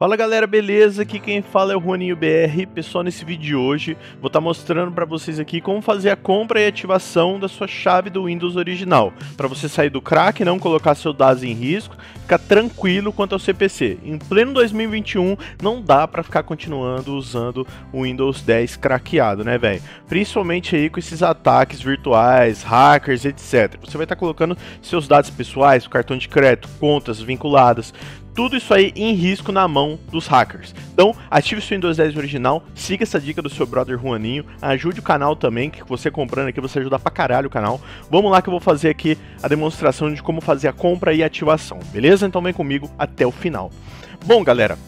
Fala galera, beleza? Aqui quem fala é o Juaninho BR. Pessoal, nesse vídeo de hoje vou estar tá mostrando para vocês aqui como fazer a compra e ativação da sua chave do Windows original, para você sair do crack, não colocar seus dados em risco, ficar tranquilo quanto ao CPC. Em pleno 2021 não dá para ficar continuando usando o Windows 10 craqueado, né, velho? Principalmente aí com esses ataques virtuais, hackers, etc. Você vai estar tá colocando seus dados pessoais, cartão de crédito, contas vinculadas, tudo isso aí em risco na mão dos hackers. Então, ative o seu Windows 10 original, siga essa dica do seu brother Juaninho, ajude o canal também, que você comprando aqui você ajuda pra caralho o canal. Vamos lá que eu vou fazer aqui a demonstração de como fazer a compra e ativação, beleza? Então vem comigo até o final. Bom, galera,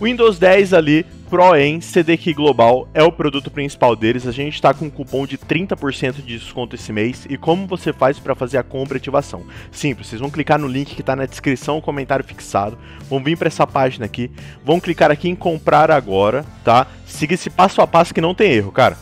Windows 10 ali, ProEn CDK Global é o produto principal deles. A gente está com um cupom de 30% de desconto esse mês. E como você faz para fazer a compra e ativação? Simples, vocês vão clicar no link que está na descrição, comentário fixado. Vão vir para essa página aqui, vão clicar aqui em comprar agora, tá? Siga esse passo a passo que não tem erro, cara.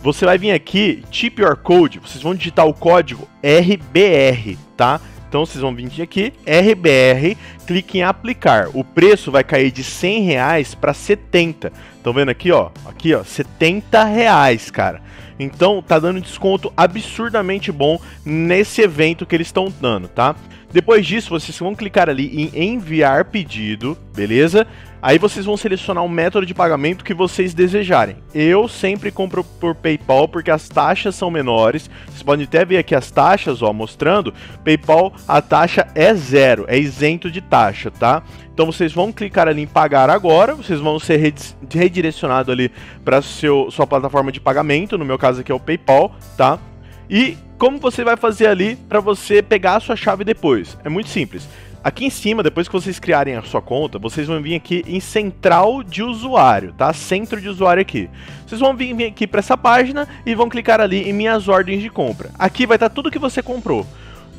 Você vai vir aqui, tip your code, vocês vão digitar o código RBR, tá? Então vocês vão vir aqui, RBR, clique em aplicar. O preço vai cair de 100 reais para 70. Estão vendo aqui, ó? Aqui, ó, 70 reais, cara. Então tá dando desconto absurdamente bom nesse evento que eles estão dando, tá? Depois disso, vocês vão clicar ali em enviar pedido, beleza? Aí vocês vão selecionar o método de pagamento que vocês desejarem. Eu sempre compro por PayPal porque as taxas são menores. Vocês podem até ver aqui as taxas, ó, mostrando. PayPal, a taxa é zero, é isento de taxa, tá? Então vocês vão clicar ali em pagar agora, vocês vão ser redirecionados ali para sua plataforma de pagamento, no meu caso aqui é o PayPal, tá? E como você vai fazer ali para você pegar a sua chave depois? É muito simples. Aqui em cima, depois que vocês criarem a sua conta, vocês vão vir aqui em central de usuário, tá? Centro de usuário aqui. Vocês vão vir aqui para essa página e vão clicar ali em minhas ordens de compra. Aqui vai estar tá tudo que você comprou.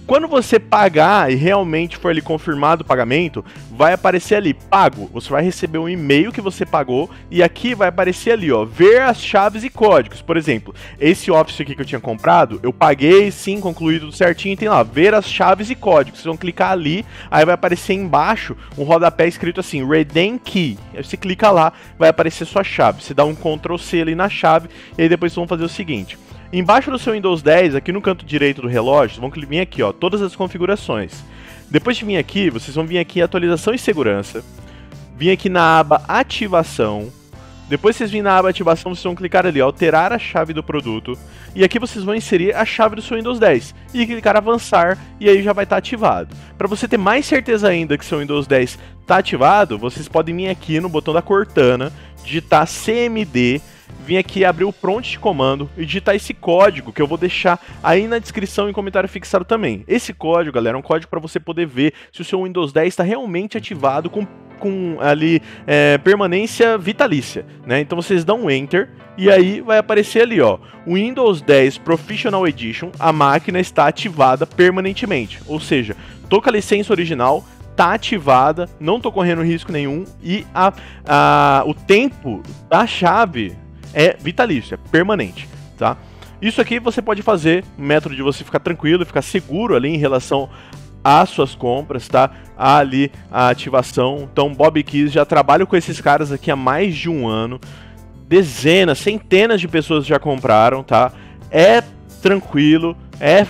Quando você pagar e realmente for ali confirmado o pagamento, vai aparecer ali pago. Você vai receber um e-mail que você pagou e aqui vai aparecer ali, ó, ver as chaves e códigos. Por exemplo, esse Office aqui que eu tinha comprado, eu paguei, sim, concluído tudo certinho, tem lá, ver as chaves e códigos. Vocês vão clicar ali, aí vai aparecer embaixo um rodapé escrito assim, Redeem Key. Aí você clica lá, vai aparecer sua chave. Você dá um Ctrl C ali na chave e aí depois vocês vão fazer o seguinte. Embaixo do seu Windows 10, aqui no canto direito do relógio, vão vir aqui, ó, todas as configurações. Depois de vir aqui, vocês vão vir aqui em atualização e segurança, vir aqui na aba ativação. Depois vocês virem na aba ativação, vocês vão clicar ali, alterar a chave do produto. E aqui vocês vão inserir a chave do seu Windows 10 e clicar avançar e aí já vai estar tá ativado. Para você ter mais certeza ainda que seu Windows 10 está ativado, vocês podem vir aqui no botão da Cortana, digitar CMD vir aqui abrir o prompt de comando e digitar esse código que eu vou deixar aí na descrição e comentário fixado também. Esse código, galera, é um código para você poder ver se o seu Windows 10 está realmente ativado com, com ali é, permanência vitalícia, né? Então vocês dão um Enter e aí vai aparecer ali, ó, Windows 10 Professional Edition, a máquina está ativada permanentemente, ou seja, tô com a licença original, tá ativada, não tô correndo risco nenhum e a, a, o tempo da chave é vitalício, é permanente, tá? Isso aqui você pode fazer, um método de você ficar tranquilo, ficar seguro ali em relação às suas compras, tá? Ali a ativação. Então, Bob Keys já trabalha com esses caras aqui há mais de um ano. Dezenas, centenas de pessoas já compraram, tá? É tranquilo, é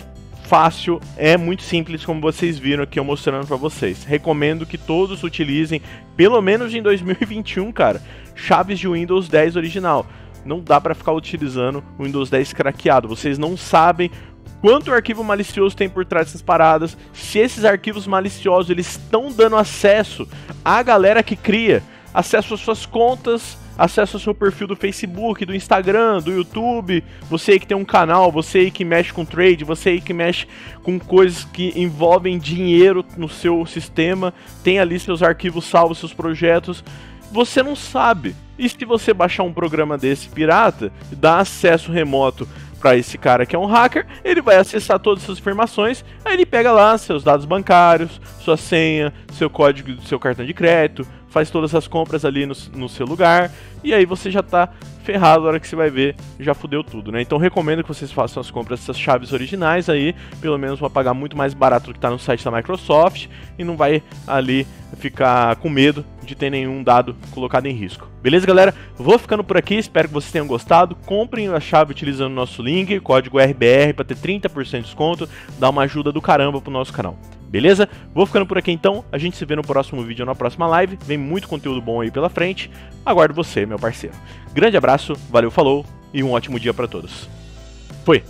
fácil, é muito simples, como vocês viram aqui eu mostrando para vocês. Recomendo que todos utilizem, pelo menos em 2021, cara, chaves de Windows 10 original não dá para ficar utilizando o Windows 10 craqueado. Vocês não sabem quanto arquivo malicioso tem por trás dessas paradas, se esses arquivos maliciosos eles estão dando acesso à galera que cria, acesso às suas contas, acesso ao seu perfil do Facebook, do Instagram, do YouTube, você aí que tem um canal, você aí que mexe com trade, você aí que mexe com coisas que envolvem dinheiro no seu sistema, tem ali seus arquivos salvos, seus projetos, você não sabe. E se você baixar um programa desse pirata, dá acesso remoto para esse cara que é um hacker, ele vai acessar todas essas informações, aí ele pega lá seus dados bancários, sua senha, seu código do seu cartão de crédito, faz todas as compras ali no, no seu lugar, e aí você já está ferrado, a hora que você vai ver, já fudeu tudo, né? Então recomendo que vocês façam as compras dessas chaves originais aí, pelo menos vai pagar muito mais barato do que está no site da Microsoft e não vai ali ficar com medo de ter nenhum dado colocado em risco. Beleza, galera? Vou ficando por aqui, espero que vocês tenham gostado. Comprem a chave utilizando o nosso link, código RBR para ter 30% de desconto, dá uma ajuda do caramba pro nosso canal. Beleza? Vou ficando por aqui então, a gente se vê no próximo vídeo na próxima live. Vem muito conteúdo bom aí pela frente. Aguardo você, meu parceiro. Grande abraço, valeu, falou e um ótimo dia para todos. Fui!